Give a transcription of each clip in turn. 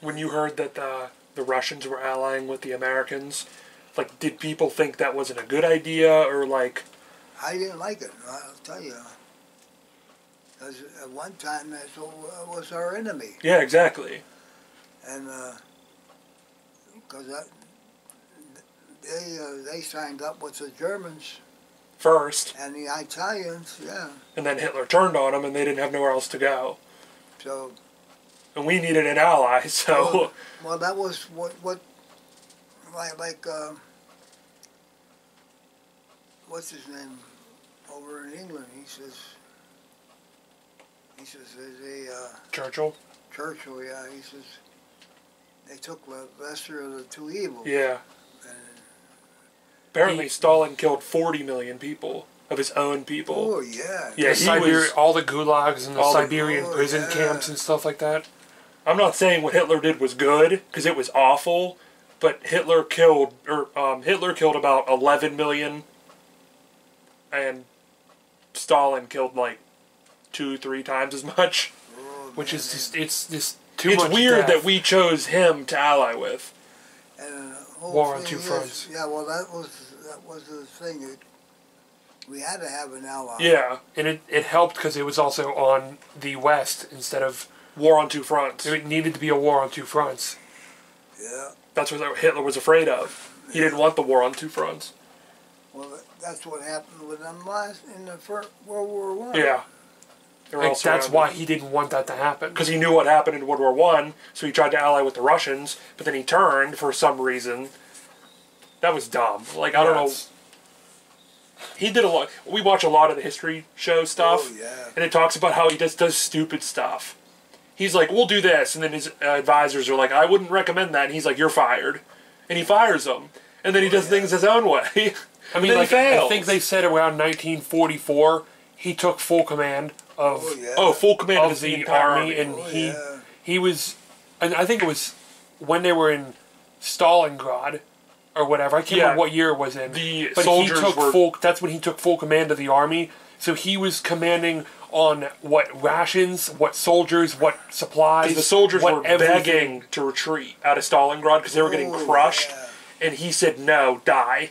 when you heard that the the Russians were allying with the Americans? Like, did people think that wasn't a good idea, or like, I didn't like it. I'll tell you. Because at one time that was our enemy, yeah, exactly. and because they uh, they signed up with the Germans First, and the Italians, yeah. and then Hitler turned on them, and they didn't have nowhere else to go, So and we needed an ally. So, Well, well, that was what what like like uh, what's his name over in England? He says he says there's a uh, Churchill. Churchill. Yeah, he says they took the lesser of the two evils. Yeah. And, Apparently, He- Stalin killed 40 million people of his own people. oh yeah. Yeah, the he Siberia, was- all the gulags and the all the- Siberian oh, prison yeah. camps and stuff like that. I'm not saying what Hitler did was good because it was awful, but Hitler killed or um, Hitler killed about 11 million, and Stalin killed like two, three times as much. Oh, Which man, is just it's just too much. it's much. weird death. that we chose him to ally with. And the War on two is- fronts. Yeah, well, that was that was the thing. It, we had to have an ally. Yeah, and it, it helped because it was also on the west instead of war on two fronts. it needed to be a war on two fronts. Yeah. That's what Hitler was afraid of. He didn't want the war on two fronts. Well, that's what happened with them last in the first World War One. Yeah. They were all Like, that's why he didn't want that to happen. because he knew what happened in World War One, so he tried to ally with the Russians, but then he turned for some reason. That was dumb. Like I don't know. He did a lot. We watch a lot of the history show stuff, Oh yeah. and it talks about how he just does stupid stuff. He's like, "We'll do this," and then his uh, advisors are like, "I wouldn't recommend that." And he's like, "You're fired," and he fires them, and then he does yeah. things his own way. I mean, then like. I think they said around 1944 he took full command of Oh yeah. oh, full command of, of the, the army, army. and Oh, he yeah. he was, and I think it was when they were in Stalingrad or whatever. I can't Yeah. remember what year it was in. The but soldiers he took were- full. That's when he took full command of the army. So he was commanding on what rations, what soldiers, what supplies. the soldiers what were everything. begging to retreat out of Stalingrad because they were getting Oh, crushed, yeah. and he said, "No, die,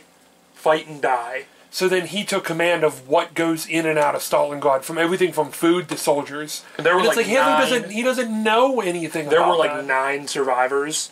fight and die." So then he took command of what goes in and out of Stalingrad, from everything from food to soldiers. And there were And it's like like, Hitler nine- doesn't he doesn't know anything. There were like that. nine survivors,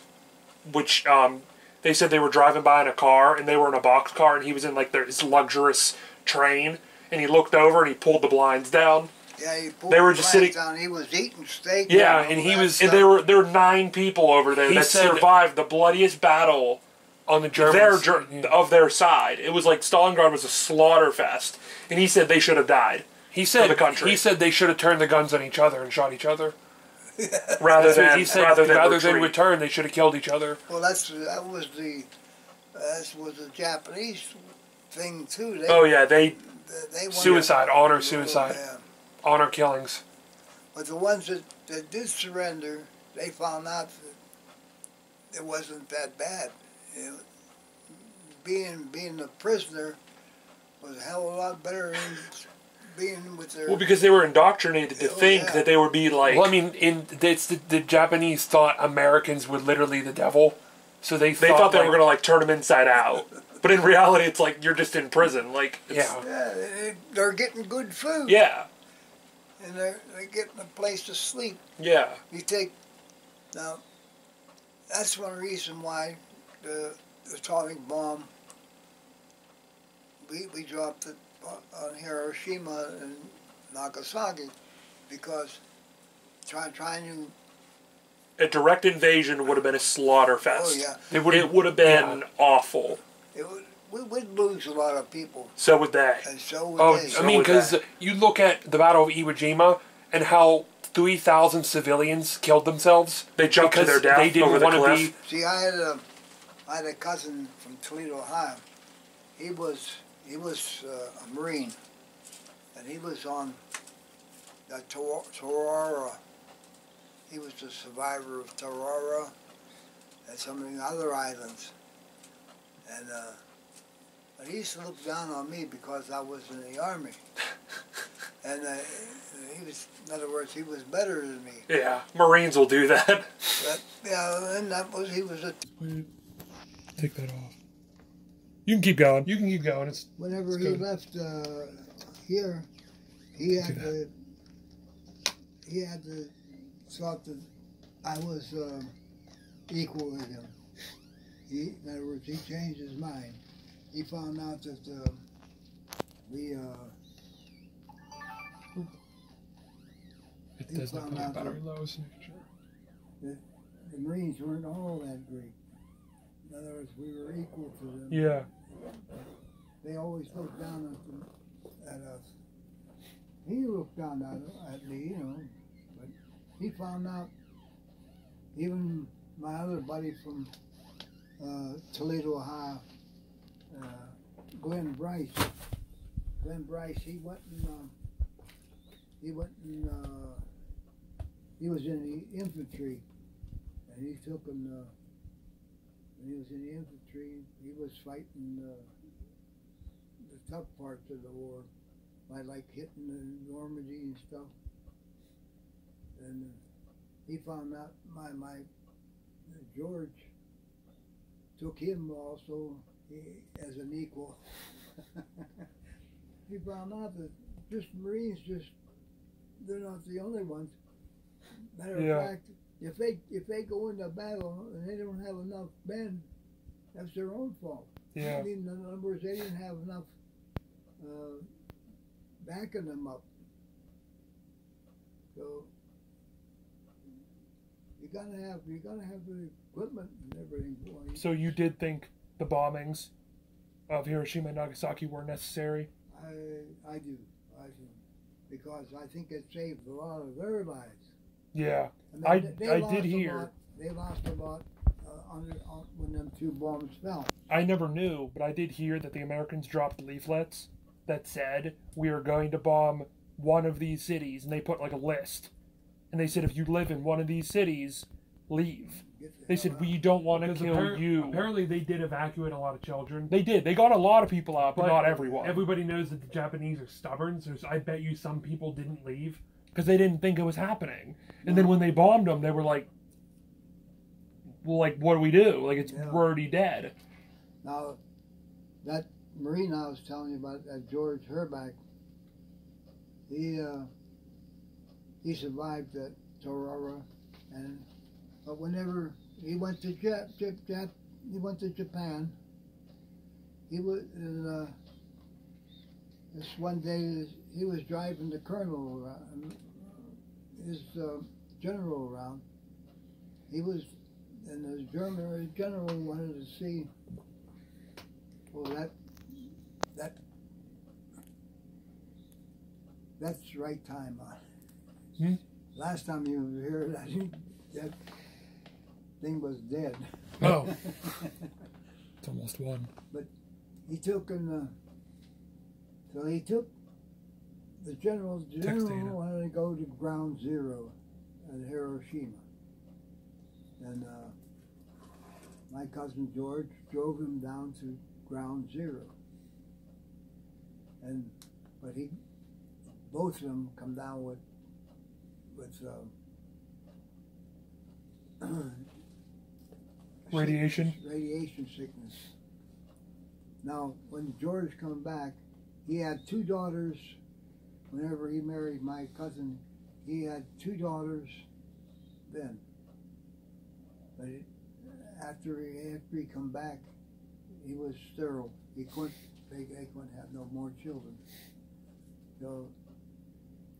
which um, they said they were driving by in a car, and they were in a box car, and he was in like their, this luxurious train, and he looked over and he pulled the blinds down. Yeah, he pulled They were just sitting- Down. He was eating steak. Yeah, and all he was- And there were there were nine people over there He that said- survived the bloodiest battle on the their Germans. ger- Yeah. of their side. It was like Stalingrad was a slaughter fest, and he said they should have died He said the country. he said they should have turned the guns on each other and shot each other. rather than he said. rather than retreat. return, they should have killed each other. Well, that's that was the that was the Japanese thing too. They, Oh yeah, they they wanted- Suicide, honor Oh, suicide, yeah. Honor killings. But the ones that, that did surrender, they found out that it wasn't that bad. You know, being being a prisoner was a hell of a lot better than being with their. well because they were indoctrinated to Oh, think yeah. that they would be like well, I mean, in it's the, the Japanese thought Americans were literally the devil, so they they thought, thought they like, were gonna like turn them inside out. But in reality, it's like you're just in prison. Like it's, Yeah. yeah, they- they're getting good food. yeah, And they're, they're getting a place to sleep. yeah. You take now. That's one reason why the, the atomic bomb. We we dropped it on- on Hiroshima and Nagasaki because trying trying to A direct invasion would have been a slaughter oh fest. yeah They would It would have been awful. it would we would lose a lot of people So would they. and so would Oh, they. I mean, because that. you look at the Battle of Iwo Jima and how three thousand civilians killed themselves. They jumped to their death they didn't over the want to cliff. be. See, I had a, I had a cousin from Toledo, Ohio. He was he was uh, a Marine, and he was on the Tor- Tarawa. He was the survivor of Tarawa and some of the other islands. And uh, but he used to look down on me because I was in the army. and uh, he was, in other words, he was better than me. Yeah, Marines will do that. But yeah, and that was he was a. Take that off. You can keep going. You can keep going. It's Whenever It's he good. left uh, here, he had Do to. He had to thought that I was uh, equal with him. He, in other words, he changed his mind. He found out that uh, we. Uh, it does not out battery low. Make sure. the Marines weren't all that great. In other words, we were equal to them. Yeah. They always looked down at, them, at us. He looked down at, at me, you know, but he found out. Even my other buddy from uh, Toledo, Ohio, uh, Glenn Bryce. Glenn Bryce, he went and uh, he went uh, he was in the infantry, and he took him. Uh, when he was in the infantry, he was fighting uh, the tough parts of the war, by like hitting the Normandy and stuff. And uh, he found out my my uh, George took him also as an equal. he found out that just Marines just they're not the only ones. Matter Yeah. of fact, if they if they go into battle and they don't have enough men, that's their own fault. Yeah. I mean, in other words, they didn't have enough uh, backing them up. So you gotta have you gotta have the equipment and everything. So you did think the bombings of Hiroshima and Nagasaki were necessary? I I do I do because I think it saved a lot of their lives. Yeah. I- they- they I did hear- lot- they lost a lot uh, on, when them two bombs fell. I never knew, but I did hear that the Americans dropped leaflets that said we are going to bomb one of these cities, and they put like a list, and they said if you live in one of these cities, leave. Get the They said out. we don't want to Because kill appar- you. Apparently, they did evacuate a lot of children. They did. They got a lot of people out, but, not everyone. Everybody knows that the Japanese are stubborn, so I bet you some people didn't leave. because they didn't think it was happening. And then when they bombed them, they were like, "Well, like, what do we do? Like, it's Yeah. we're already dead." Now, that Marine I was telling you about, that George Herback, he uh, he survived at Tarawa, and but whenever he went to Jap, Jap, Jap he went to Japan. He was uh, this one day he was driving the colonel around, his uh, general around. He was, and the German the general wanted to see well, that that that's right time on. Hmm? Last time you were here, I think that thing was dead. Oh, it's almost one. But he took and uh, so he took the general. The general wanted to go to ground zero at Hiroshima, and uh, my cousin George drove him down to ground zero. And but he, both of them come down with with um, Radiation? radiation sickness. Now, when George come back, he had two daughters. Whenever he married my cousin, he had two daughters then. But it, after he after he come back, he was sterile. He couldn't they, they couldn't have no more children. So,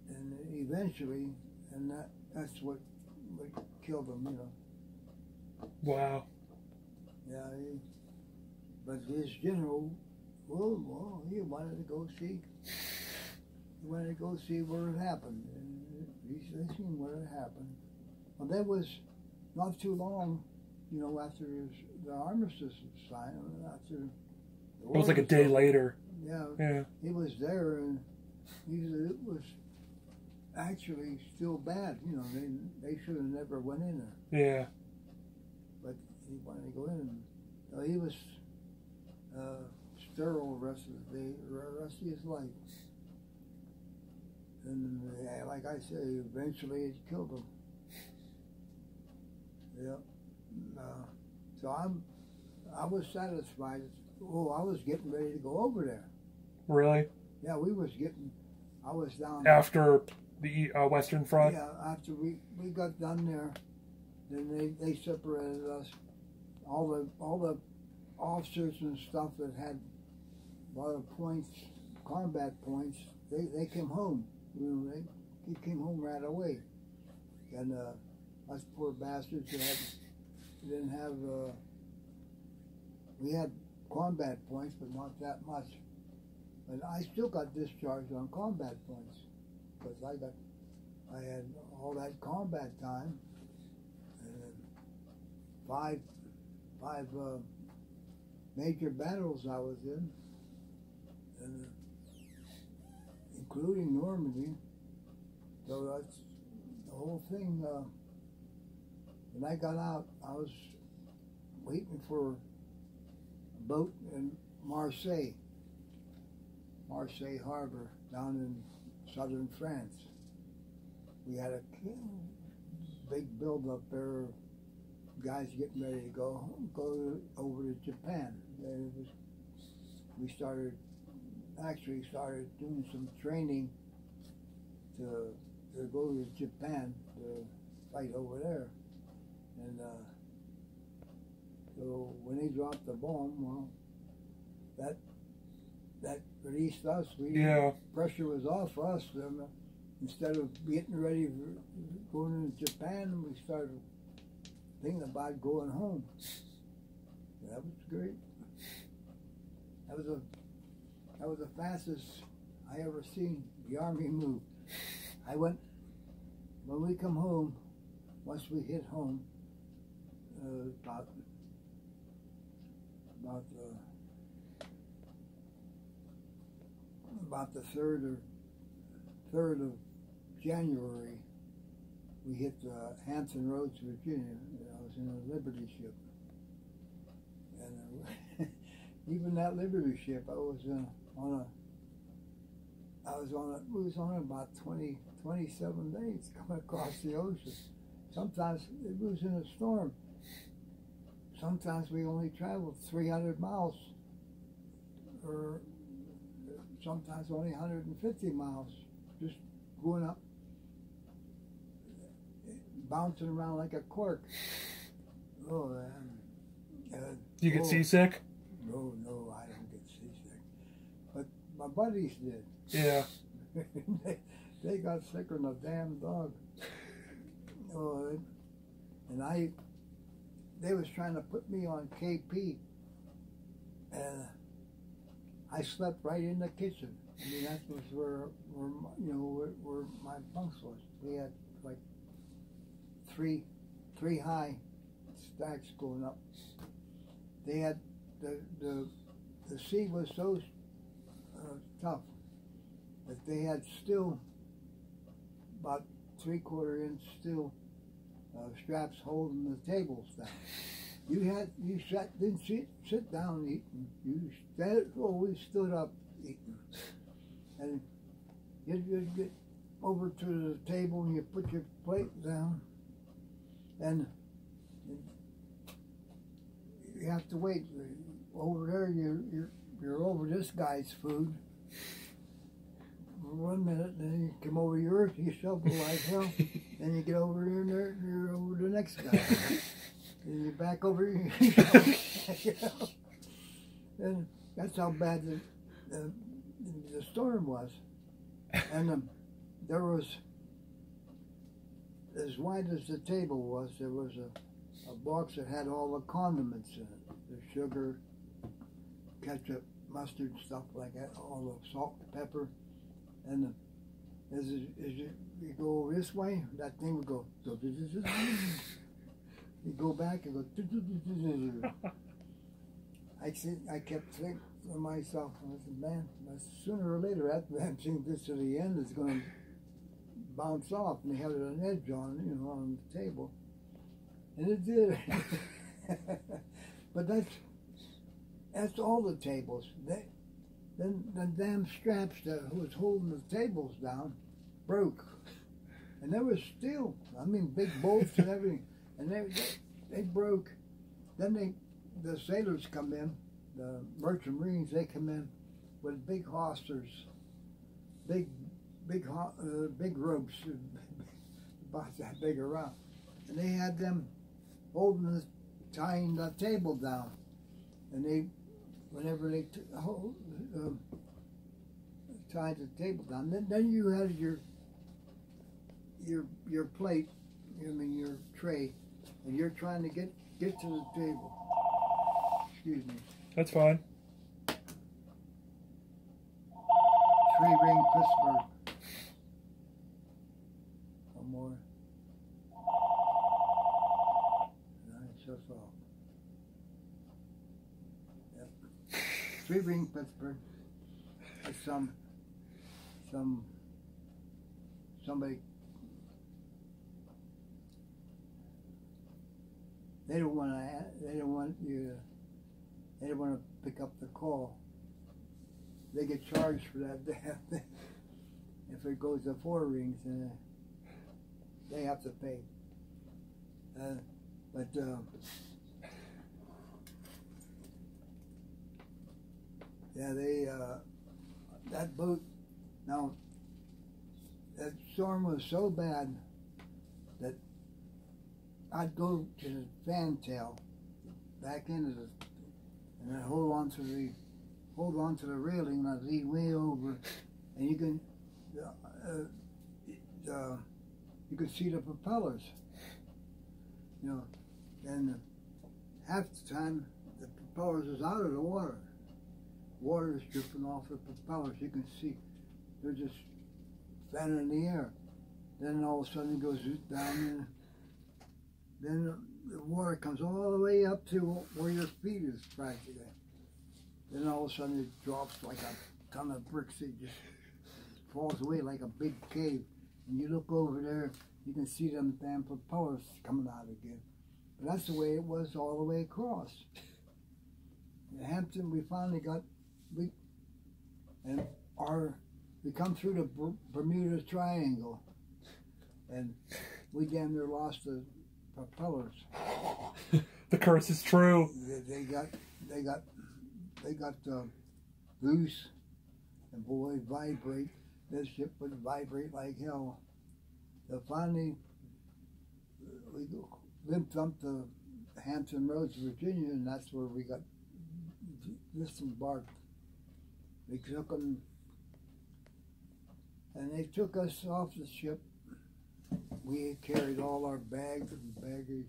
and eventually, and that that's what what killed him, you know. Wow. But this general, well, well, he wanted to go see. He wanted to go see where it happened, and he's seen where it happened. Well, that was not too long, you know, after his, the armistice was signed. After the It was like a day later. Yeah, Yeah. he was there, and he said it was actually still bad. You know, they they should have never went in there Yeah. but he wanted to go in. And, uh, he was uh, sterile the rest of the day, the rest of his life. And uh, like I say, eventually it killed him. Yeah. Uh, so I'm, I was satisfied. Oh, I was getting ready to go over there. Really? Yeah, we was getting. I was down. After the uh, Western Front? Yeah, after we, we got done there, then they, they separated us. All the all the officers and stuff that had a lot of points, combat points, they, they came home. You know, they, they came home right away. And uh, us poor bastards had, didn't have. Uh, we had combat points, but not that much. But I still got discharged on combat points because I got, I had all that combat time, and five, five uh, major battles I was in, and uh, including Normandy. So that's the whole thing. Uh, when I got out, I was waiting for a boat in Marseille, Marseille Harbor, down in southern France. We had a big build up there, guys getting ready to go go over to Japan. Was, we started actually started doing some training to to go to Japan to fight over there, and uh, so when they dropped the bomb, well, that that released us. We Yeah. pressure was off us. And, uh, instead of getting ready for going to Japan, we started thinking about going home. That was great. That was a that was the fastest I ever seen the army move. I went when we come home. Once we hit home, uh, about about uh, about the third or third of January, we hit uh, Hampton Roads, Virginia. I was in a Liberty ship, and uh, even that Liberty ship, I was uh, on a. I was on a, we was on about 20, 27 days coming across the ocean. Sometimes it was in a storm. Sometimes we only traveled 300 miles or sometimes only 150 miles, just going up, bouncing around like a cork. Oh, man. Uh, You get oh, seasick? No, no, I don't get seasick. But my buddies did. Yeah. they, they got sicker than a damn dog. Oh, and I, they was trying to put me on KP, and I slept right in the kitchen. I mean, that was where, where my- you know, where, where my bunks was. We had three, three high stacks going up. They had the the the sea was so uh, tough that they had still about three quarter inch steel uh, straps holding the tables down. You had you sat didn't sit sit down eating. You always stood up eating, and you'd, you'd get over to the table and you put your plate down, and you have to wait. Over there, you you're, you're over this guy's food. For one minute, then you come over yours, you shovel like hell, then you get over here and there, you're over the next guy. and you're back over here. you know? And that's how bad the, the, the storm was. And um, there was, as wide as the table was, there was a, a box that had all the condiments in it. The sugar, ketchup, mustard, stuff like that, all the salt, pepper. And the, as, it- as you, you go this way, that thing would go. You go back and go. I said, I kept thinking to myself, I said, man, sooner or later damn thing gets to the end, it's going to bounce off, and they had an edge on, you know, on the table, and it did. but that's that's all the tables. They, then the damn straps that was holding the tables down, broke, and there was steel. I mean, big bolts and everything, and they they, they broke. Then they the sailors come in, the merchant marines. They come in with big hawsers, big big uh, big ropes, about that big around, and they had them holding the tying the table down, and they whenever they t- hold, um, tied the table down. Then, then you had your your your plate, I mean your tray, and you're trying to get get to the table. Excuse me. That's fine. Three ring Pittsburgh. One more. Nine so soft. Ring Pittsburgh. Some some somebody they don't want to they don't want you they don't want to pick up the call they get charged for that. If it goes to four rings, uh, they have to pay. Uh, but uh, yeah, they uh, that boat. Now that storm was so bad that I'd go to the fantail back into the and I'd hold on to the hold on to the railing and I'd lean way over, and you can, uh, uh, you could see the propellers. You know, and half the time the propellers is out of the water. Water is dripping off the propellers. You can see they're just fanning in the air. Then all of a sudden it goes down and then the, water comes all the way up to where your feet is practically. Then all of a sudden it drops like a ton of bricks. It just falls away like a big cave. And you look over there, you can see them damn propellers coming out again. But that's the way it was all the way across. In Hampton, we finally got we and our we come through the Bermuda Triangle, and we damn near lost the propellers. The curse is true. They, they got they got they got uh, loose, and boy, vibrate. This ship would vibrate like hell. So finally, we limped up to Hampton Roads, Virginia, and that's where we got disembarked. They took them, and they took us off the ship. We carried all our bags and baggage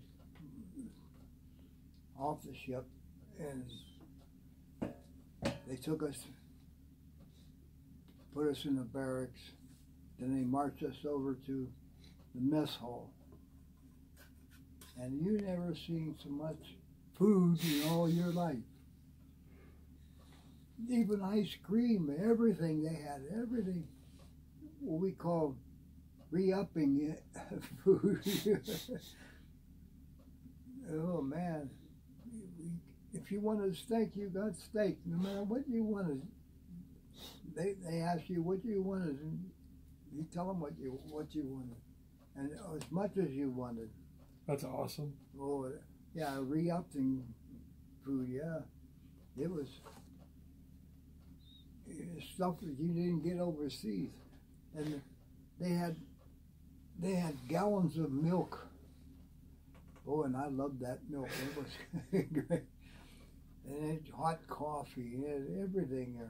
off the ship, and they took us, put us in the barracks. Then they marched us over to the mess hall. And you never seen so much food in all your life. Even ice cream, everything they had, everything. What we call re-upping food. oh man, if you wanted steak, you got steak. No matter what you wanted, they they ask you what you wanted, and you tell them what you what you wanted, and as much as you wanted. That's awesome. Oh, yeah, re-upping food. Yeah, it was stuff that you didn't get overseas, and they had they had gallons of milk. Oh, and I loved that milk. It was great. And it, hot coffee, it had everything there.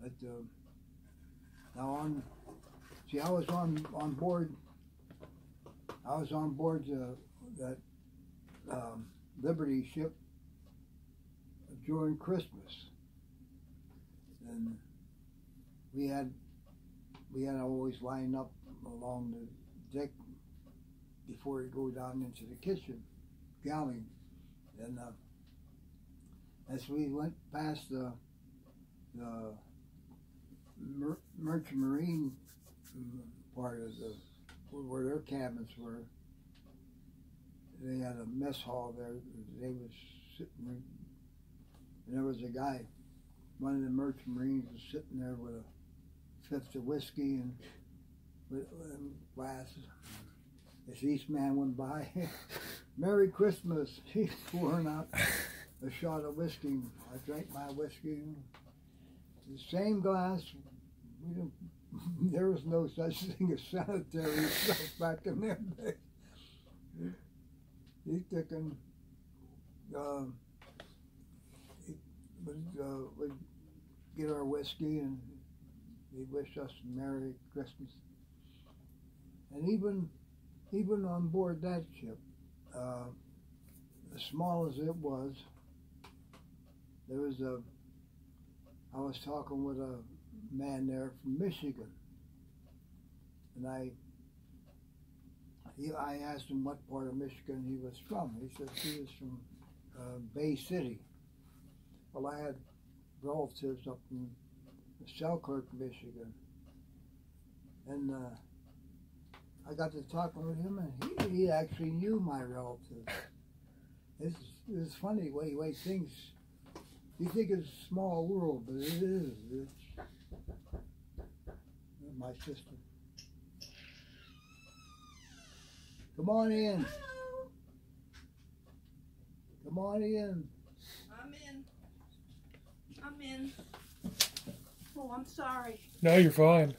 But um, now on, see, I was on on board. I was on board uh, that um, Liberty ship during Christmas, and we had we had to always line up along the deck before you go down into the kitchen galley, and uh, as we went past the the mer- merchant marine part of the where their cabins were, they had a mess hall there. They was sitting, and there was a guy, one of the merchant marines was sitting there with a fifth of whiskey and with, with glasses. This Eastman went by. Merry Christmas. He's pouring out a shot of whiskey. I drank my whiskey. The same glass. There was no such thing as sanitary stuff back in them days. He thinking, uh, he would, uh, get our whiskey and he wished us Merry Christmas. And even even on board that ship, uh, as small as it was, there was a. I was talking with a man there from Michigan, and I. He, I asked him what part of Michigan he was from. He said he was from uh, Bay City. Well, I had relatives up in Selkirk, Michigan, and. Uh, I got to talking with him, and he, he actually knew my relatives. It's it's funny way way things. You think it's a small world, but it is. It's my sister. Come on in. Come on in. In. Oh, I'm sorry. No, you're fine.